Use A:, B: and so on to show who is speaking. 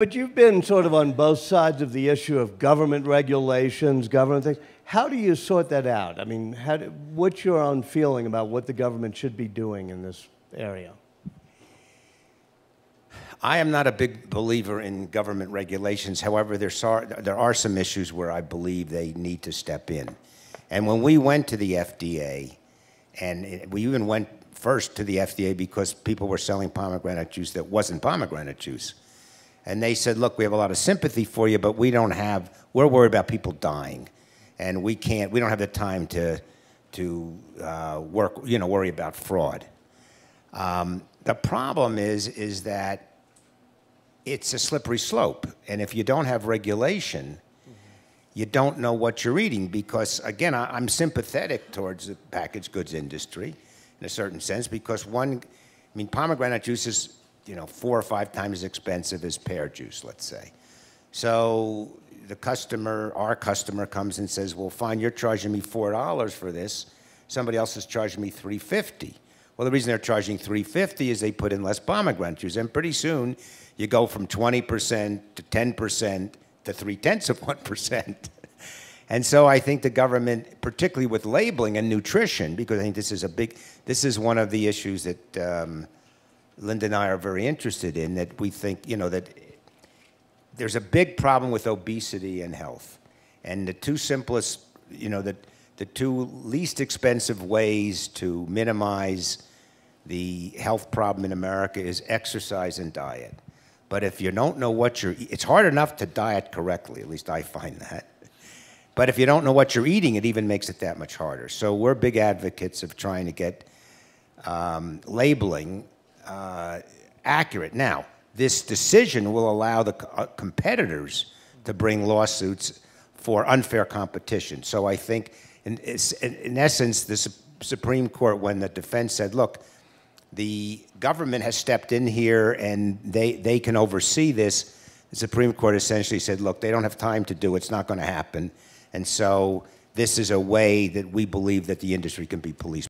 A: But you've been sort of on both sides of the issue of government regulations, government things. How do you sort that out? I mean, do, what's your own feeling about what the government should be doing in this area?
B: I am not a big believer in government regulations. However, there are, there are some issues where I believe they need to step in. And when we went to the FDA, and we even went first to the FDA because people were selling pomegranate juice that wasn't pomegranate juice. And they said, look, we have a lot of sympathy for you, but we don't have, we're worried about people dying. And we can't, we don't have the time to, to uh, work, you know, worry about fraud. Um, the problem is, is that it's a slippery slope. And if you don't have regulation, you don't know what you're eating because, again, I, am sympathetic towards the packaged goods industry in a certain sense because one, I mean, pomegranate juice is, you know, four or five times as expensive as pear juice, let's say. So the customer, our customer comes and says, well, fine, you're charging me $4 for this. Somebody else is charging me 350 Well, the reason they're charging 350 is they put in less pomegranate juice. And pretty soon, you go from 20% to 10% to three tenths of 1%. and so I think the government, particularly with labeling and nutrition, because I think this is a big, this is one of the issues that um, Lynda and I are very interested in, that we think, you know, that there's a big problem with obesity and health. And the two simplest, you know, the, the two least expensive ways to minimize the health problem in America is exercise and diet. But if you don't know what you're, it's hard enough to diet correctly. At least I find that. But if you don't know what you're eating, it even makes it that much harder. So we're big advocates of trying to get um, labeling uh, accurate. Now, this decision will allow the uh, competitors to bring lawsuits for unfair competition. So I think, in, in essence, the Supreme Court, when the defense said, look, the government has stepped in here and they, they can oversee this. The Supreme Court essentially said, look, they don't have time to do it. It's not going to happen. And so this is a way that we believe that the industry can be policed.